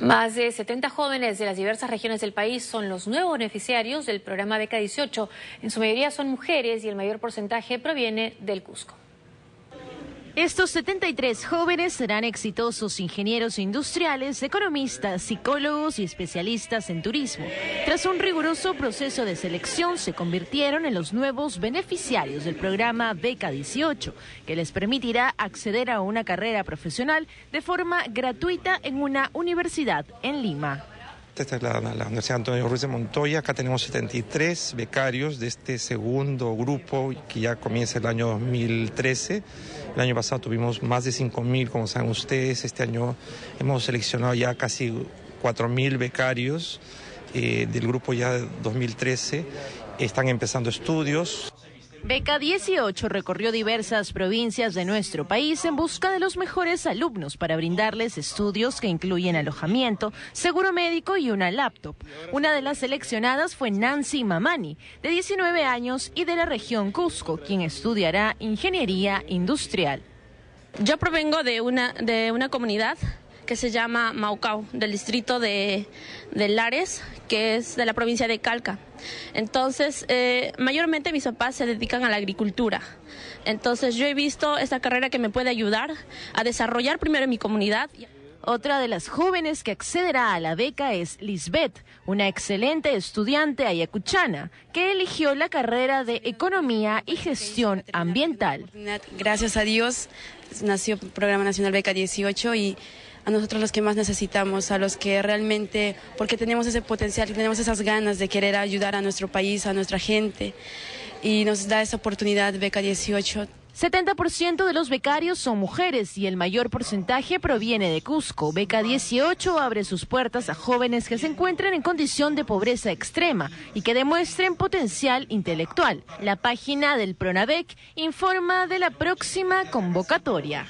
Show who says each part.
Speaker 1: Más de 70 jóvenes de las diversas regiones del país son los nuevos beneficiarios del programa Beca 18. En su mayoría son mujeres y el mayor porcentaje proviene del Cusco.
Speaker 2: Estos 73 jóvenes serán exitosos ingenieros industriales, economistas, psicólogos y especialistas en turismo. Tras un riguroso proceso de selección, se convirtieron en los nuevos beneficiarios del programa Beca 18, que les permitirá acceder a una carrera profesional de forma gratuita en una universidad en Lima.
Speaker 3: Esta es la, Universidad Antonio Ruiz de Montoya. Acá tenemos 73 becarios de este segundo grupo que ya comienza el año 2013. El año pasado tuvimos más de 5.000, como saben ustedes. Este año hemos seleccionado ya casi 4.000 becarios eh, del grupo ya de 2013. Están empezando estudios.
Speaker 2: Beca 18 recorrió diversas provincias de nuestro país en busca de los mejores alumnos para brindarles estudios que incluyen alojamiento, seguro médico y una laptop. Una de las seleccionadas fue Nancy Mamani, de 19 años y de la región Cusco, quien estudiará ingeniería industrial.
Speaker 4: Yo provengo de una, de una comunidad que se llama Maucao, del distrito de, Lares, que es de la provincia de Calca. Entonces, eh, mayormente mis papás se dedican a la agricultura. Entonces, yo he visto esta carrera que me puede ayudar a desarrollar primero en mi comunidad.
Speaker 2: Otra de las jóvenes que accederá a la beca es Lisbeth, una excelente estudiante ayacuchana que eligió la carrera de Economía y Gestión Ambiental.
Speaker 5: Gracias a Dios nació el Programa Nacional Beca 18 y a nosotros los que más necesitamos, a los que realmente, porque tenemos ese potencial, tenemos esas ganas de querer ayudar a nuestro país, a nuestra gente, y nos da esa oportunidad Beca 18.
Speaker 2: 70% de los becarios son mujeres y el mayor porcentaje proviene de Cusco. Beca 18 abre sus puertas a jóvenes que se encuentren en condición de pobreza extrema y que demuestren potencial intelectual. La página del Pronavec informa de la próxima convocatoria.